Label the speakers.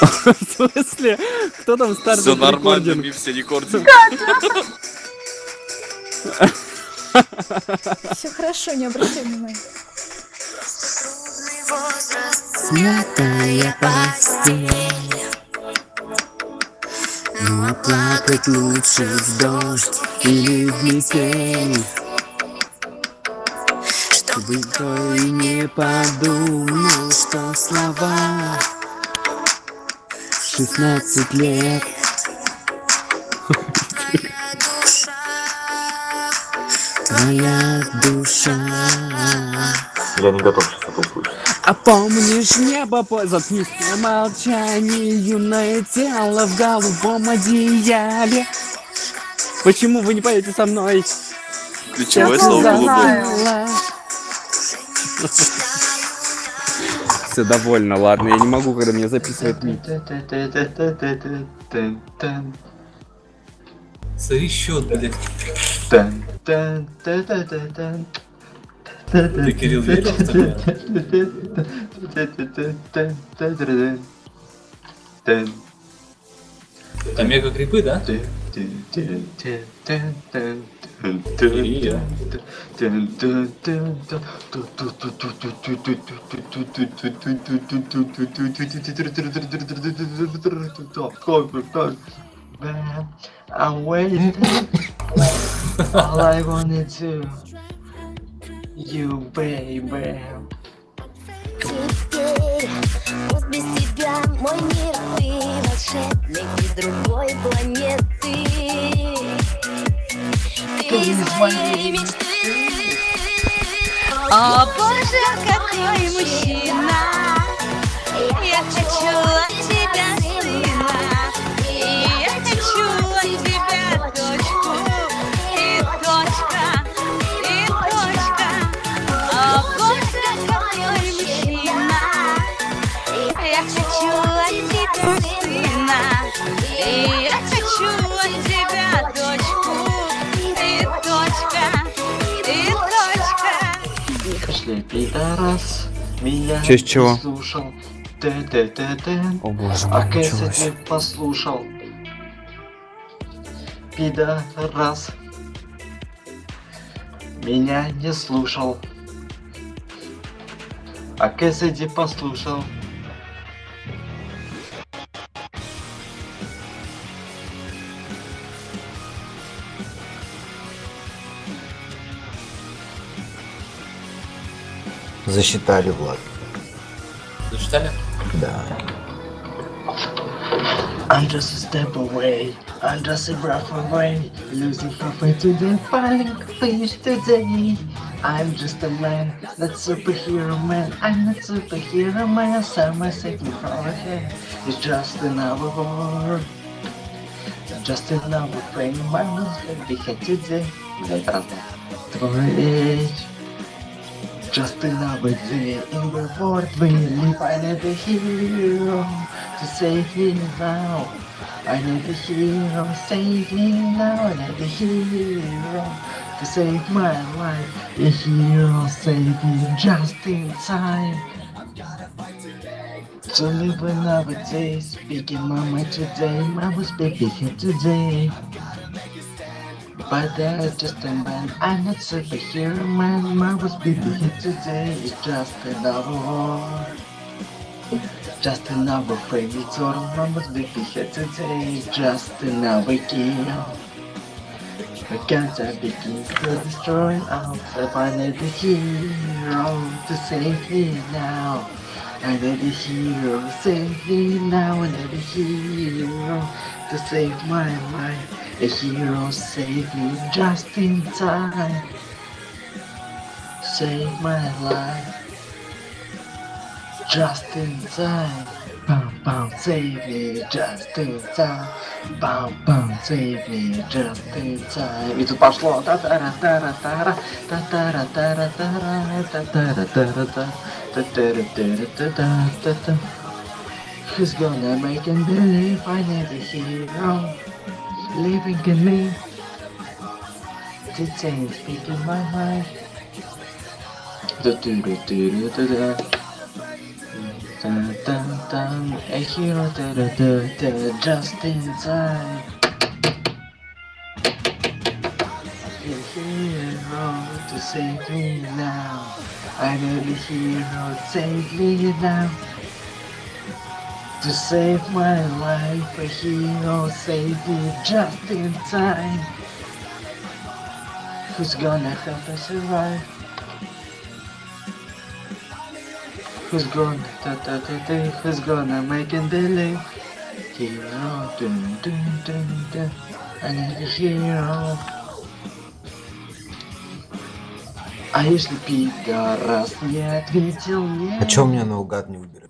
Speaker 1: В смысле? Кто там старт
Speaker 2: Все нормально, ми все рекординг.
Speaker 3: Все хорошо, не обращай внимания.
Speaker 4: Смятая постель Ну а плакать лучше в дождь или в метель Чтобы кто и не подумал, что слова 16 лет Твоя душа
Speaker 5: Я не готов сейчас это услышать.
Speaker 1: А помнишь небо по... Заткнись, на молчании юное тело в голубом одеяле Почему вы не поете со мной?
Speaker 2: Ключевое
Speaker 1: Я
Speaker 2: слово
Speaker 1: знаю. Все довольно, ладно, я не могу, когда меня записывает мик.
Speaker 6: Смотри, счет, блядь.
Speaker 7: Ты,
Speaker 6: Кирилл, верил в такое? Омега грибы, да?
Speaker 7: I'm waiting. All I wanted to, you baby.
Speaker 4: Теперь пусть без тебя мой мир ты волшебник из другой планеты. Ты из моей мечты.
Speaker 8: О боже, какой мужчина! Я хочу от
Speaker 7: Последний раз меня
Speaker 1: Честь чего?
Speaker 7: слушал. Т -т -т -т.
Speaker 1: О боже мой,
Speaker 7: а
Speaker 1: Кэссиди
Speaker 7: послушал. Пида раз. Меня не слушал. А Кэссиди послушал.
Speaker 5: Засчитали, Влад.
Speaker 6: Зачитали?
Speaker 5: Да.
Speaker 7: I'm just a step away, I'm just a breath away, losing halfway to the fighting fish today. I'm just a man, not superhero man. I'm not superhero man. Some are saving from ahead. It's just another war. Just another frame. My husband be here today. Блять, разно. Творить. Just another day in the world we live. I need a hero to save me now. I need a hero, save me now. I need a hero to save my life. A hero save me just in time. To live another day, speaking mama today, mama's baby here today. That's just a man, I'm not superhero man, mama's baby here today, it's just another war. Just another it's all mama's baby here today, just another. The guns are begin to destroy. I need a hero to save me now. I need a hero, save me now. I need a hero to save my life. A hero save me just in time. Save my life just in time. Bam bam, save me just in time. Бам бам, save me just in time. И тут пошло та та ра та ра та ра та та ра та ра та ра та та ра та ра та та та ра та ра та та та та Who's gonna make him believe I need a hero Living in me? The change in my mind. Da da da da da da da. Dun, dun, dun. A hero da da da da just in time. A hero to save me now. I need a hero, save me now. To save my life, a hero save me just in time. Who's gonna help us survive? Who's gonna da da da da? Who's gonna make it believe? Hero, dun dun dun dun. I need a hero. А если пидорас не ответил мне?
Speaker 5: А чё у меня наугад не выбирает?